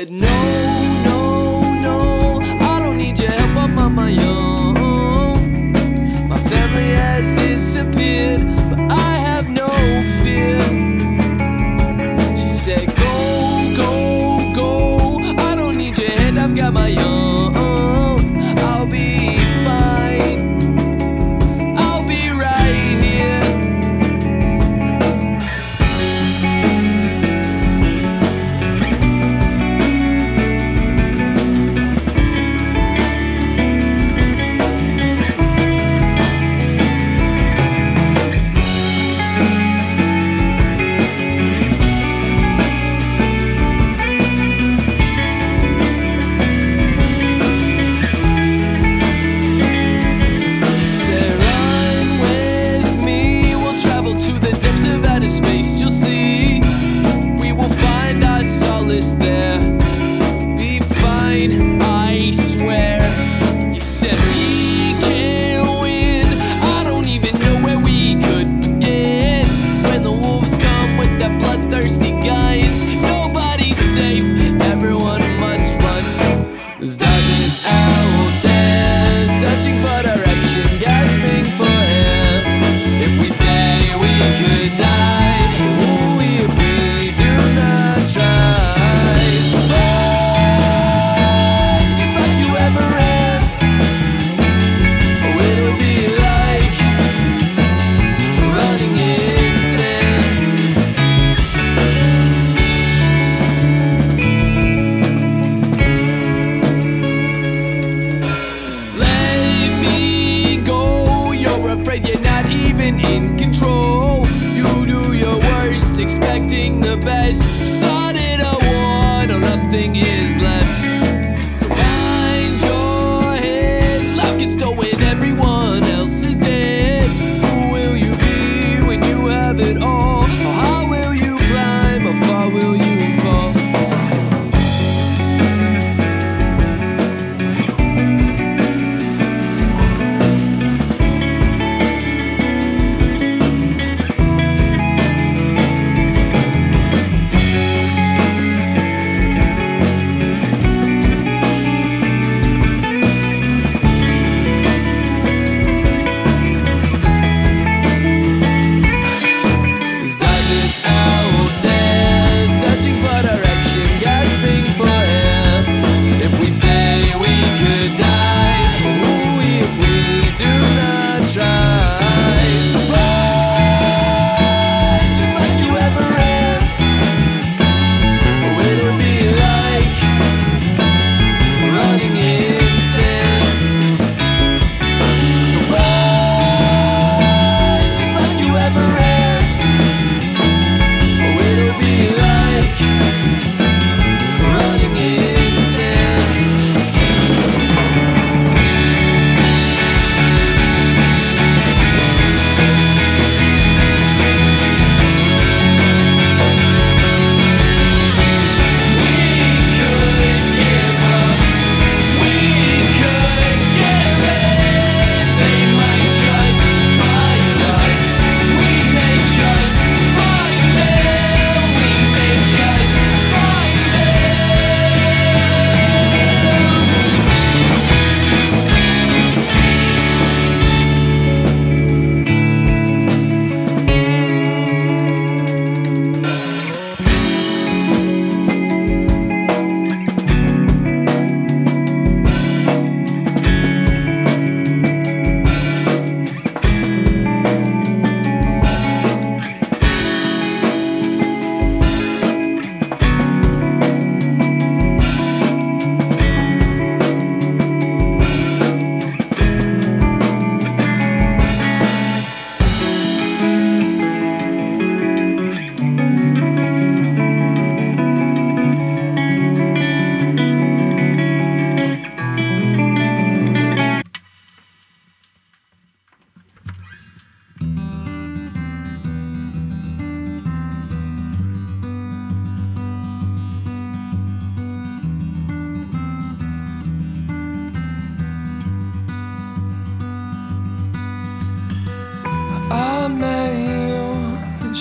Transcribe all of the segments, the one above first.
said no.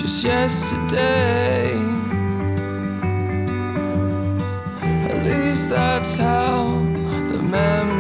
was yesterday. At least that's how the memory.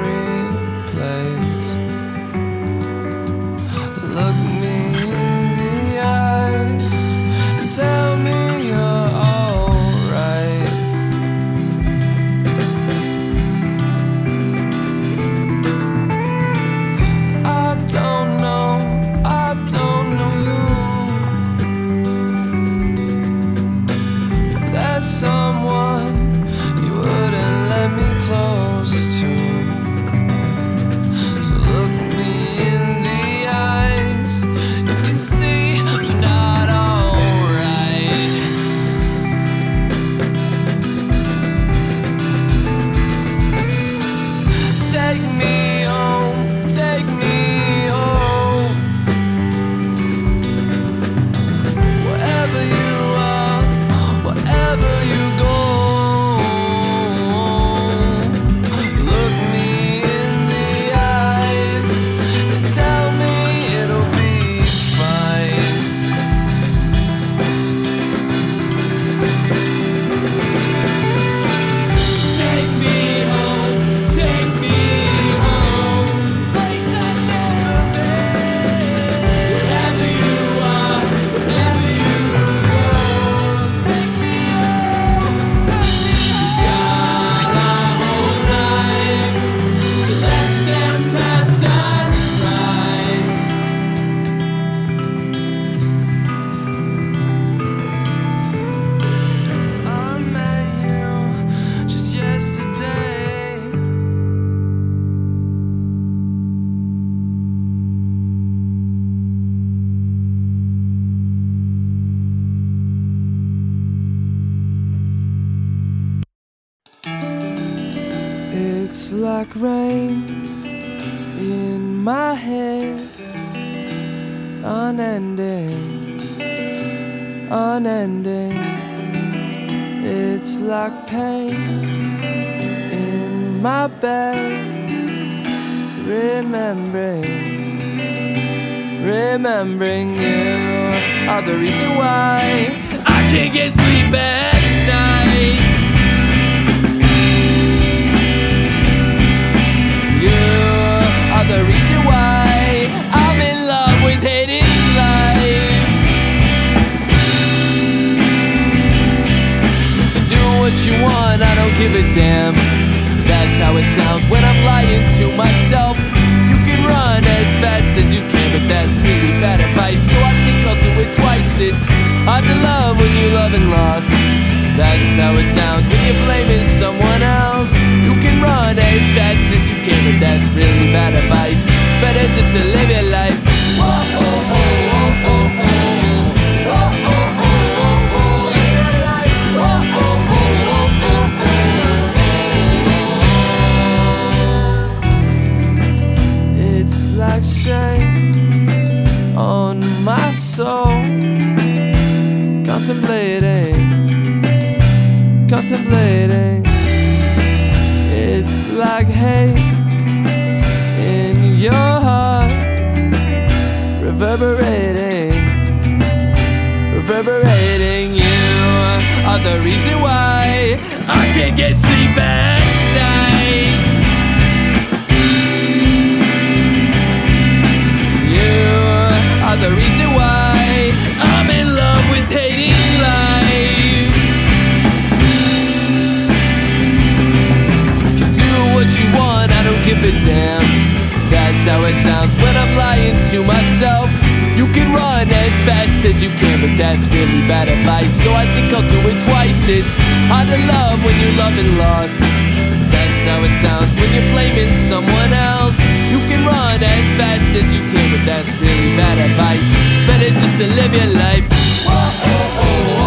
My head, unending, unending. It's like pain in my bed, remembering, remembering you are the reason why I can't get sleep at night. The reason why I'm in love with hating life. So you can do what you want, I don't give a damn. That's how it sounds when I'm lying to myself. You can run as fast as you can, but that's really bad advice. So I think I'll do it twice. It's hard to love when you love and lost. That's how it sounds when you're blaming someone else. You can run as fast as you can, but that's really bad advice. It's better just to live your life. Whoa. It's hard to love when you're loving lost. That's how it sounds when you're blaming someone else. You can run as fast as you can, but that's really bad advice. It's better just to live your life. Whoa, oh, oh,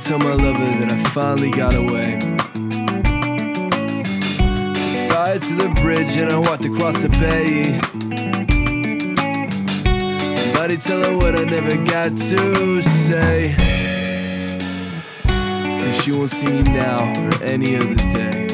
Tell my lover that I finally got away. Fire to the bridge and I walked across the bay. Somebody tell her what I never got to say. And she won't see me now or any other day.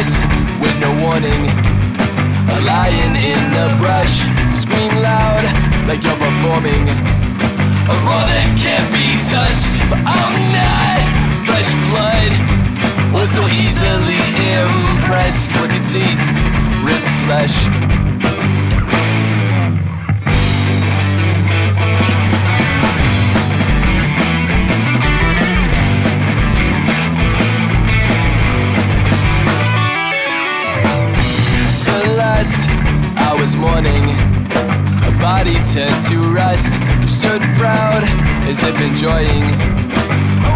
Came with no warning. A lion in the brush, scream loud like you're performing. A roar that can't be touched, but I'm not flesh blood. Or so easily impressed. Crooked teeth, ripped flesh. Body to rust. You stood proud, as if enjoying.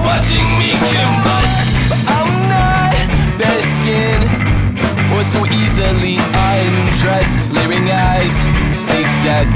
Watching me combust. But I'm not bare skin, or so easily undressed. Leering eyes seek death.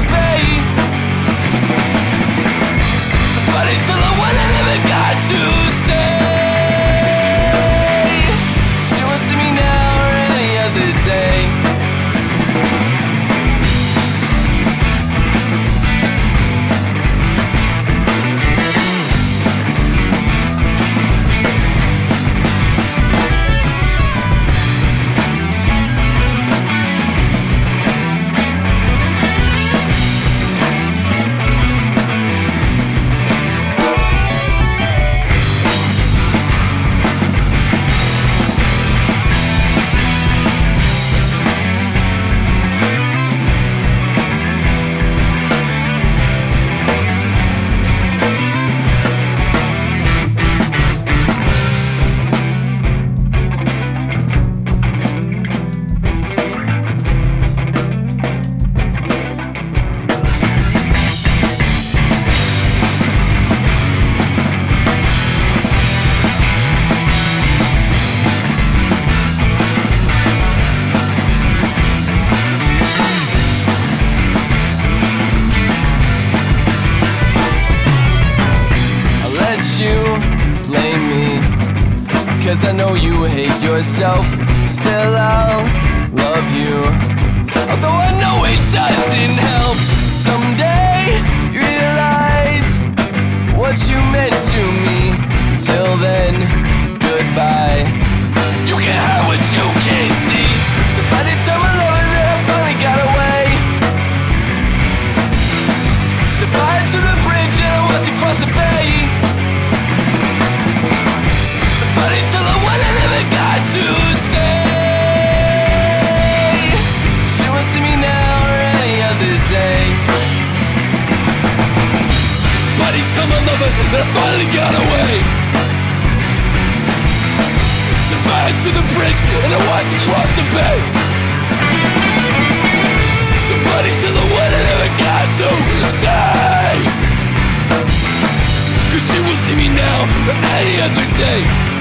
Watched Cause I know you hate yourself. Still, I'll love you. Although I know it doesn't help. Someday you realize what you meant to me. Till then, goodbye. You can have what you can't see. Tell my lover that I My lover that I finally got away. Survived to the bridge and I watched it cross the bay. Somebody tell her what I never got to say. Cause she will see me now or any other day.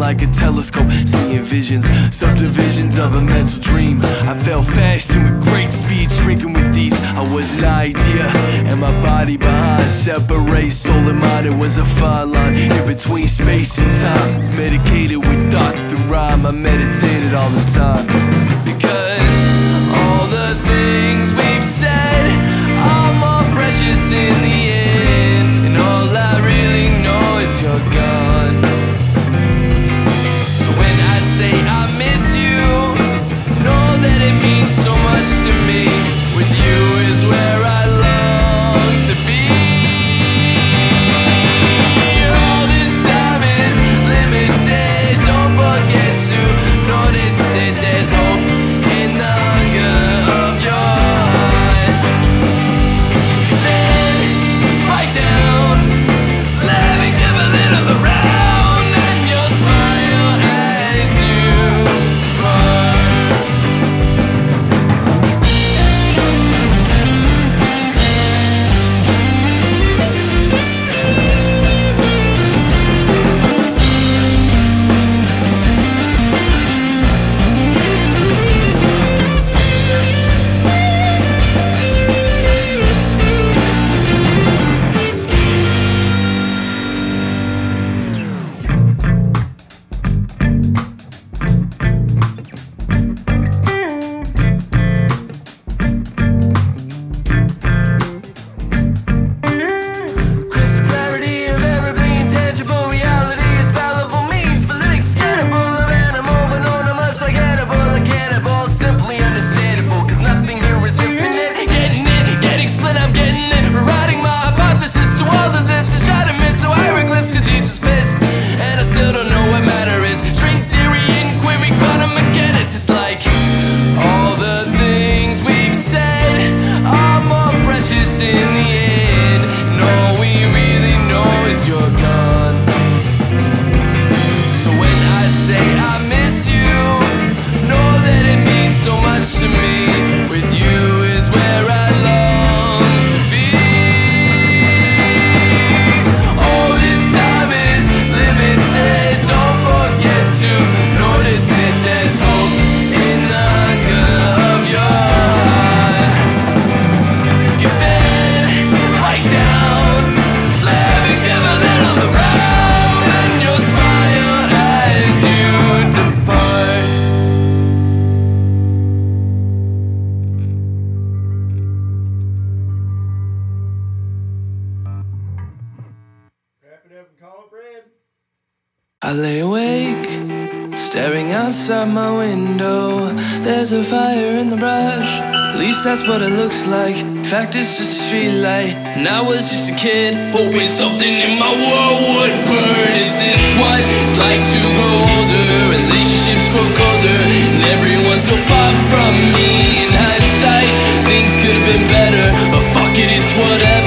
like a telescope, seeing visions, subdivisions of a mental dream. I fell fast and with great speed, shrinking with these. I was an idea, and my body behind separate soul and mind. It was a fine line in between space and time. Medicated with thought through rhyme, I meditated all the time. Because all the things we've said are more precious in the end. to me. I lay awake, staring outside my window. There's a fire in the brush. At least that's what it looks like. Fact, it's just a street light. And I was just a kid, hoping something in my world would burn. Is this what it's like to grow older? Relationships grow colder, and everyone's so far from me. In hindsight, things could have been better, but fuck it, it's whatever.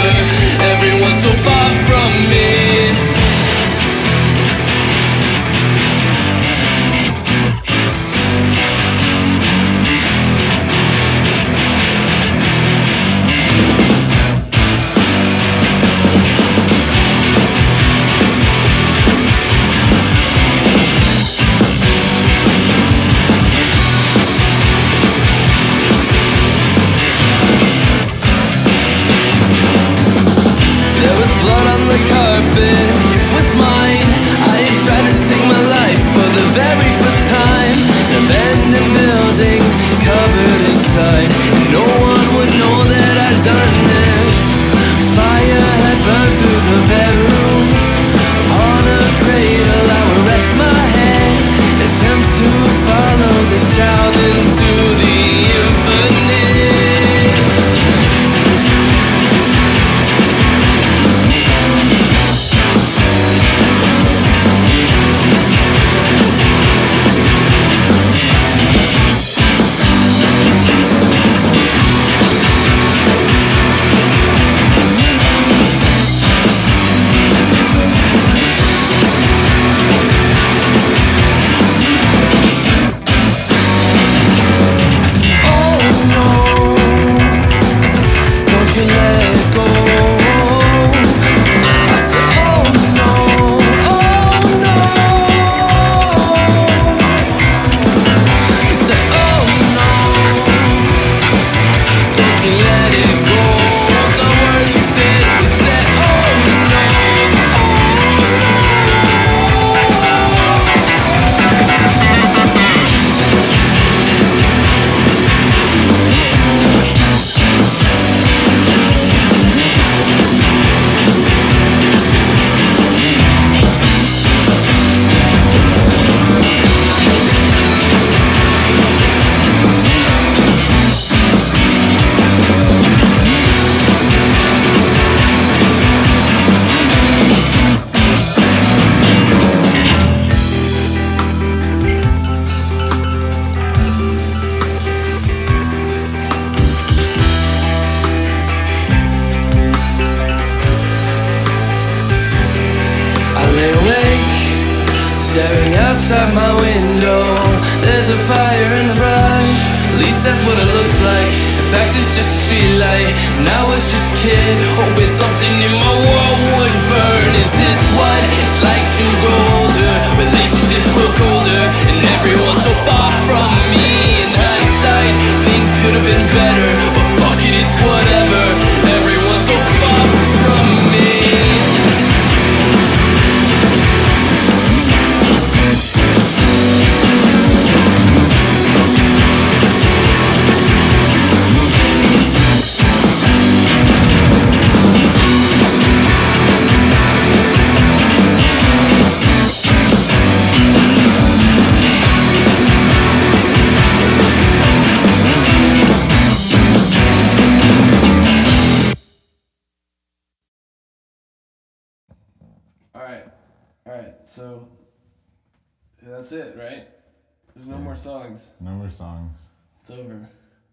Songs. No more songs. It's over.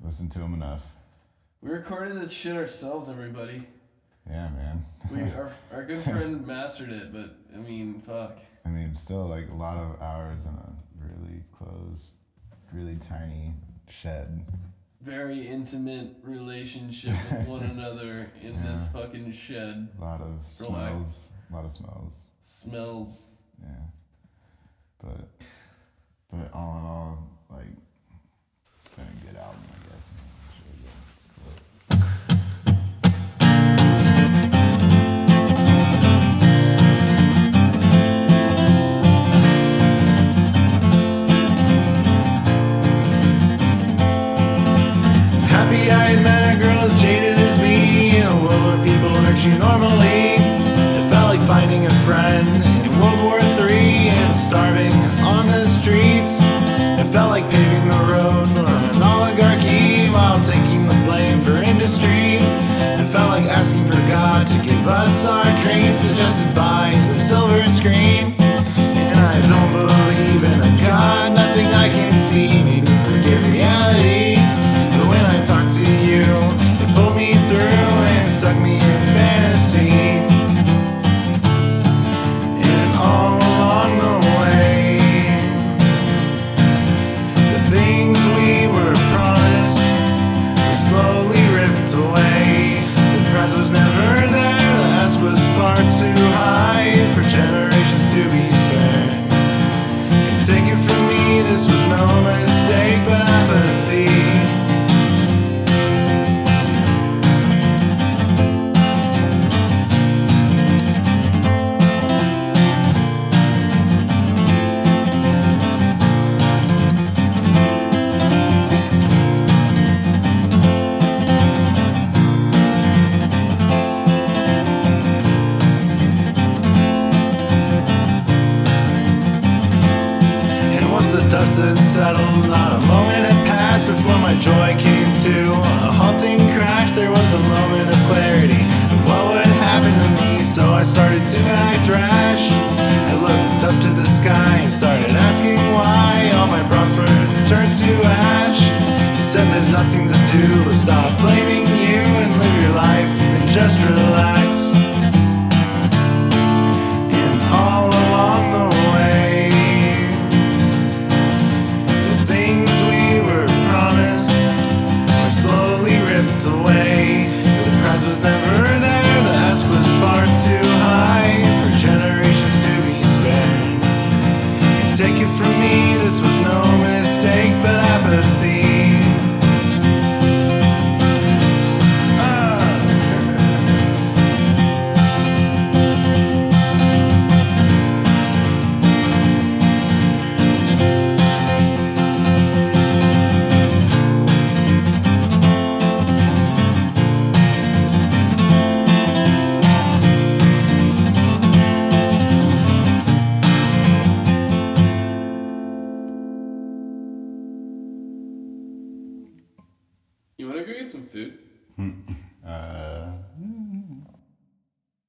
Listen to them enough. We recorded this shit ourselves, everybody. Yeah, man. We our our good friend mastered it, but I mean, fuck. I mean, still like a lot of hours in a really closed, really tiny shed. Very intimate relationship with one another in this fucking shed. A lot of Relax. smells. A lot of smells. Smells. Yeah. But, but all in all, like, it's been a good album, I guess. It's really good. It's cool. Happy I had met a girl as jaded as me In a world where people hurt you normally It felt like finding a friend in World War III And streets. It felt like paving the road for an oligarchy while taking the blame for industry. It felt like asking for God to give us our dreams, suggested by the silver screen. And I don't believe in a God, nothing I can see. Maybe Stop blaming you and live your life and just relax.